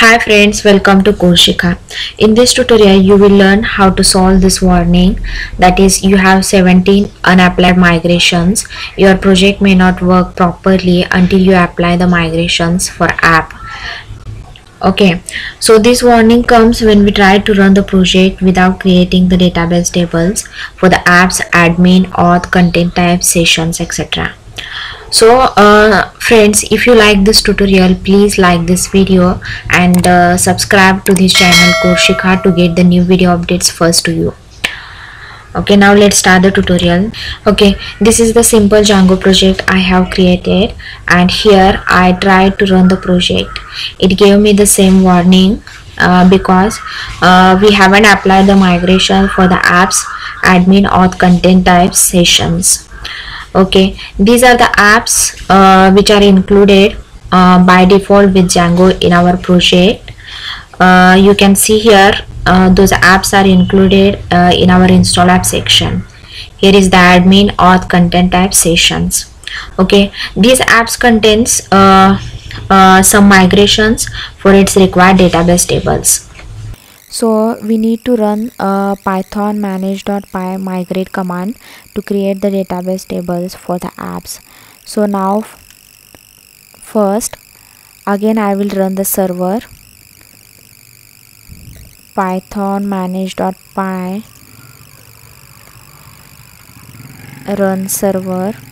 Hi friends, welcome to CodeShika. In this tutorial, you will learn how to solve this warning. That is, you have 17 unapplied migrations. Your project may not work properly until you apply the migrations for app. Okay, so this warning comes when we try to run the project without creating the database tables for the app's admin, auth, content type, sessions, etc so uh, friends if you like this tutorial please like this video and uh, subscribe to this channel CodeShika to get the new video updates first to you. Okay now let's start the tutorial. Okay this is the simple Django project I have created and here I tried to run the project. It gave me the same warning uh, because uh, we haven't applied the migration for the apps admin auth content types sessions okay. These are the apps uh, which are included uh, by default with Django in our project. Uh, you can see here uh, those apps are included uh, in our install app section. Here is the admin auth content type sessions. Okay. These apps contains uh, some migrations for its required database tables so we need to run a python manage.py migrate command to create the database tables for the apps. So now first again i will run the server. Python manage.py run server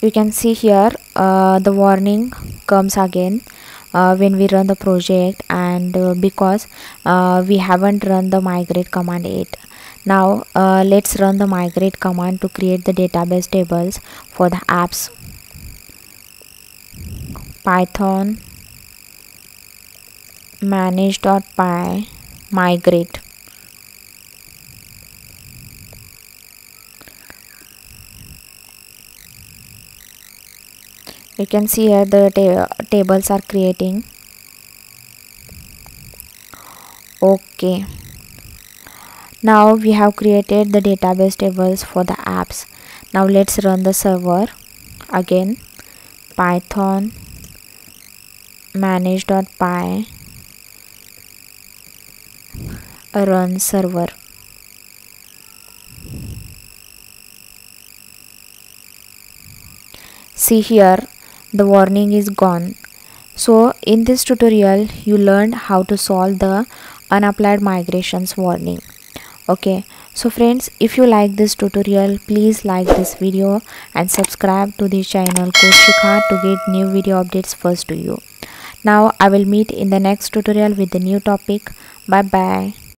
you can see here uh, the warning comes again uh, when we run the project and uh, because uh, we haven't run the migrate command yet. Now uh, let's run the migrate command to create the database tables for the apps. Python manage.py migrate you can see here the ta tables are creating. Okay. Now we have created the database tables for the apps. Now let's run the server. Again python manage.py run server. See here the warning is gone. So in this tutorial you learned how to solve the unapplied migrations warning. Okay. So friends if you like this tutorial please like this video and subscribe to the channel CodeShika to get new video updates first to you. Now i will meet in the next tutorial with the new topic. Bye bye